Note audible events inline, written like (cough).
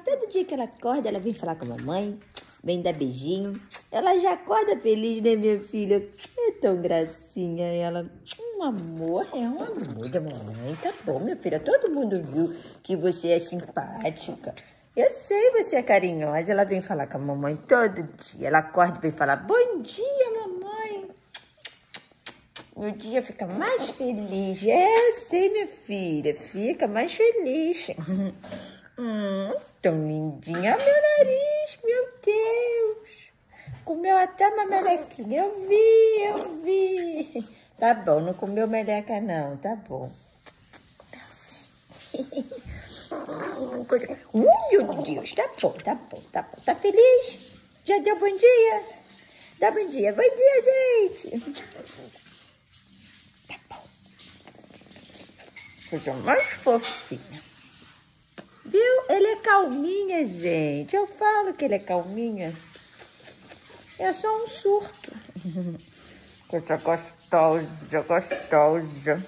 Todo dia que ela acorda, ela vem falar com a mamãe, vem dar beijinho. Ela já acorda feliz, né, minha filha? É tão gracinha ela. Um amor, é um amor da mamãe. Tá bom, minha filha. Todo mundo viu que você é simpática. Eu sei, você é carinhosa. Ela vem falar com a mamãe todo dia. Ela acorda e vem falar: Bom dia, mamãe. O dia fica mais feliz. É, eu sei, minha filha. Fica mais feliz. (laughs) Hum, tão lindinha. Meu nariz, meu Deus. Comeu até uma melequinha. Eu vi, eu vi. Tá bom, não comeu meleca não, tá bom. (laughs) Uh, meu Deus, tá bom, tá bom, tá bom. Tá feliz? Já deu bom dia? Dá bom dia. Bom dia, gente. Tá bom. Coisa mais fofinha. Ele é calminha, gente. Eu falo que ele é calminha. É só um surto. (laughs) Coisa gostosa, gostosa.